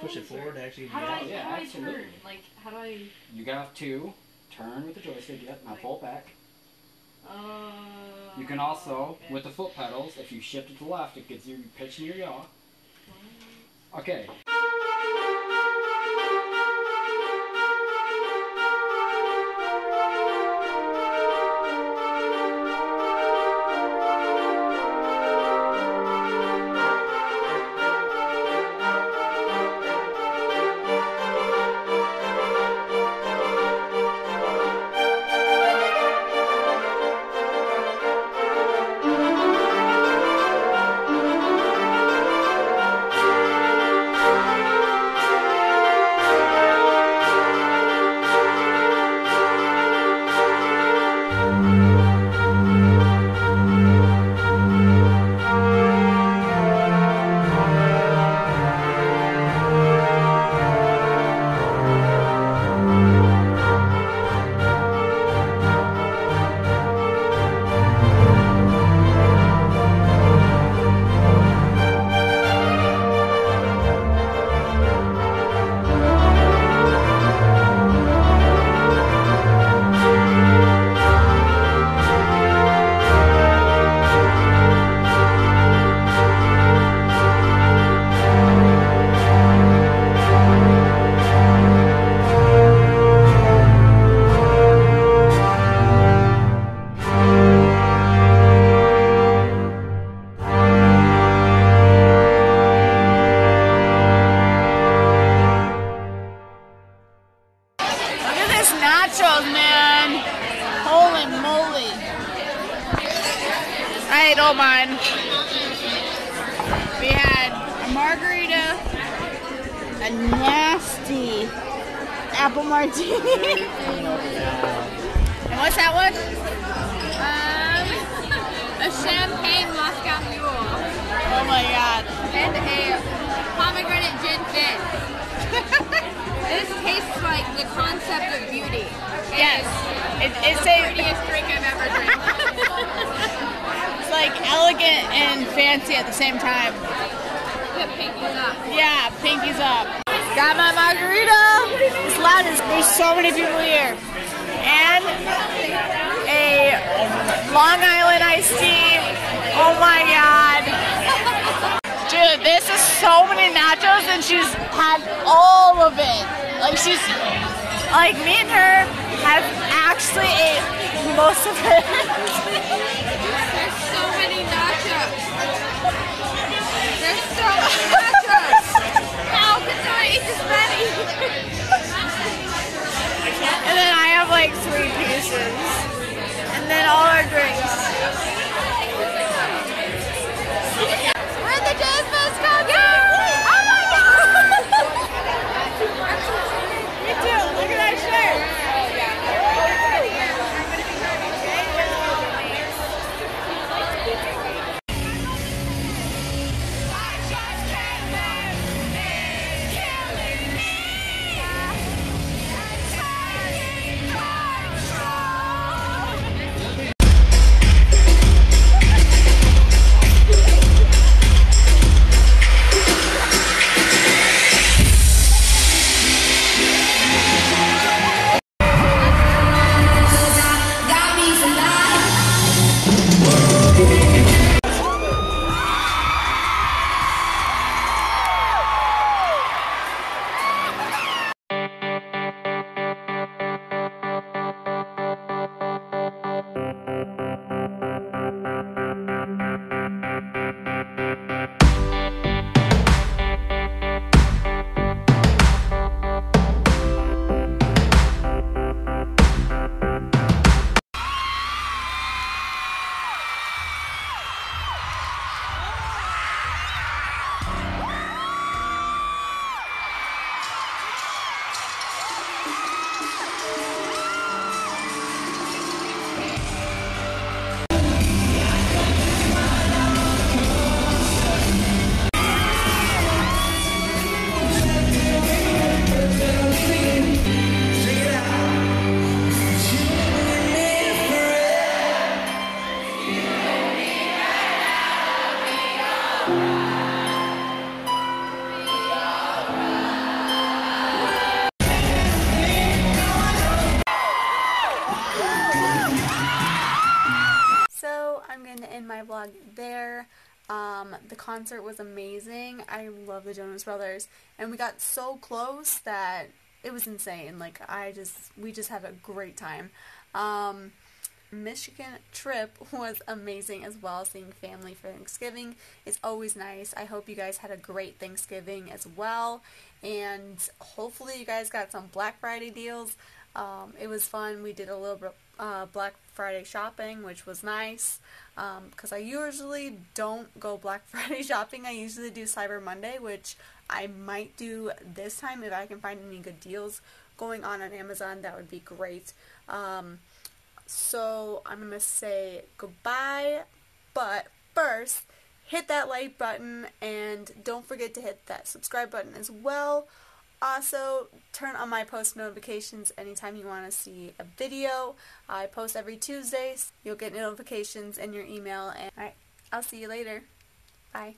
push it forward to actually How do I, yeah, how do I absolutely. turn? Like, how do I? You got to turn with the joystick. Yep. Now pull back. Uh. You can also, okay. with the foot pedals, if you shift it to the left, it gets you pitch and your yaw. Okay. I don't mind. We had a margarita, a nasty apple martini. and what's that one? Um, a champagne Moscow Mule Oh my god. and a pomegranate gin fizz. this tastes like the concept of beauty. Yes. It, it's The a prettiest drink I've ever drank. Like elegant and fancy at the same time. Put pinkies up. Yeah, pinkies up. Got my margarita. It's loud as there's so many people here. And a Long Island iced tea. Oh my god. Dude, this is so many nachos and she's had all of it. Like she's like me and her have actually ate most of it. Like three pieces. Vlog there. Um, the concert was amazing. I love the Jonas Brothers, and we got so close that it was insane. Like I just, we just had a great time. Um, Michigan trip was amazing as well. Seeing family for Thanksgiving is always nice. I hope you guys had a great Thanksgiving as well, and hopefully you guys got some Black Friday deals. Um, it was fun. We did a little bit uh, Black Friday shopping, which was nice because um, I usually don't go Black Friday shopping. I usually do Cyber Monday, which I might do this time if I can find any good deals going on on Amazon. That would be great. Um, so I'm going to say goodbye, but first, hit that like button and don't forget to hit that subscribe button as well. Also, turn on my post notifications anytime you want to see a video. I post every Tuesday. So You'll get notifications in your email. And alright, I'll see you later. Bye.